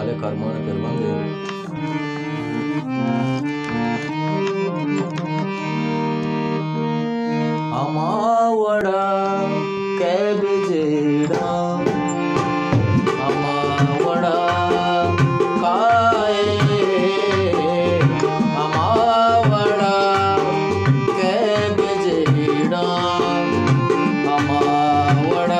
கால கர்மான பெறுவாங்க அம்மாவடா கேபிஜேடா அம்மாவடா அம்மாவடா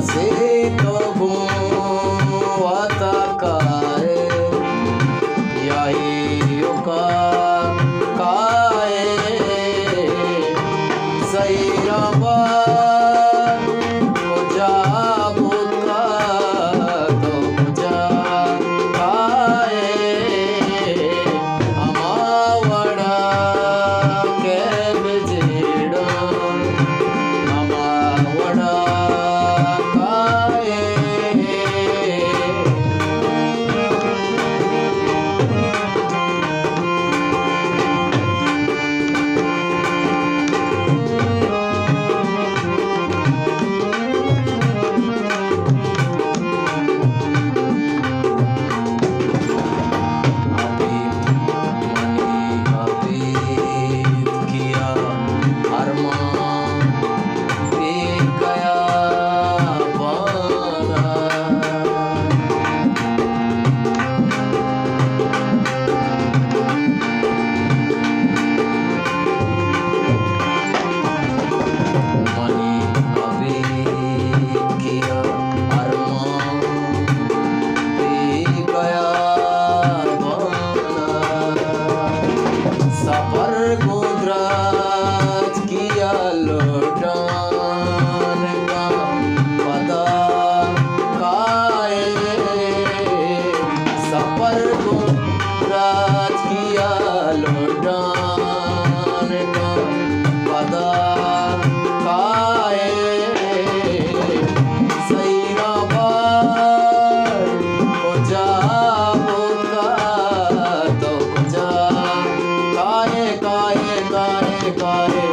Să todo mundo তারে